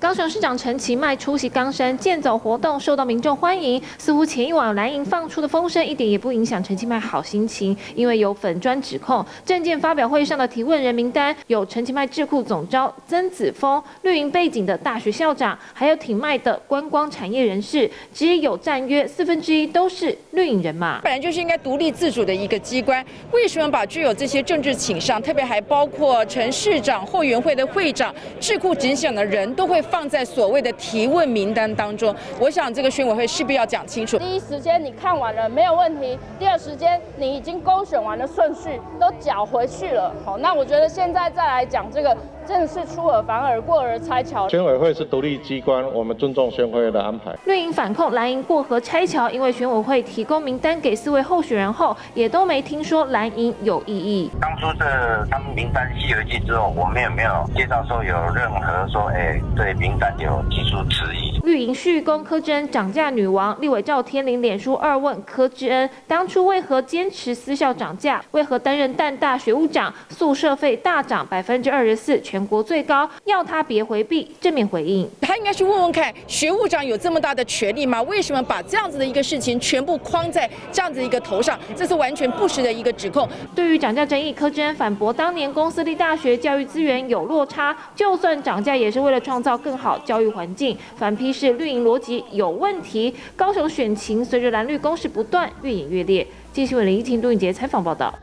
高雄市长陈其迈出席冈山健走活动，受到民众欢迎。似乎前一晚蓝营放出的风声，一点也不影响陈其迈好心情，因为有粉砖指控，证件发表会上的提问人名单有陈其迈智库总召曾子峰、绿营背景的大学校长，还有挺迈的观光产业人士，只有占约四分之一都是绿营人马。本来就是应该独立自主的一个机关，为什么把具有这些政治倾向，特别还包括陈市长、后援会的会长、智库警醒的人都会放在所谓的提问名单当中？我想这个宣委会势必要讲清楚。第一时间你看完了没有问题，第二时间你已经勾选完了顺序都缴回去了，好，那我觉得现在再来讲这个。真的是出尔反尔，过而拆桥。选委会是独立机关，我们尊重选委会的安排。绿营反控蓝营过河拆桥，因为选委会提供名单给四位候选人后，也都没听说蓝营有异议。当初是他们名单西游记之后，我们也没有介绍说有任何说，哎，对名单有提出质疑。绿营续攻柯志恩涨价女王，立委赵天麟脸书二问柯志恩，当初为何坚持私校涨价？为何担任淡大学务长，宿舍费大涨百分之二十四？全全国最高，要他别回避，正面回应。他应该去问问看，学务长有这么大的权利吗？为什么把这样子的一个事情全部框在这样子一个头上？这是完全不实的一个指控。对于涨价争议，柯志恩反驳，当年公私立大学教育资源有落差，就算涨价也是为了创造更好教育环境。反批是绿营逻辑有问题。高雄选情随着蓝绿攻势不断越演越烈。继续为林依婷、杜颖杰采访报道。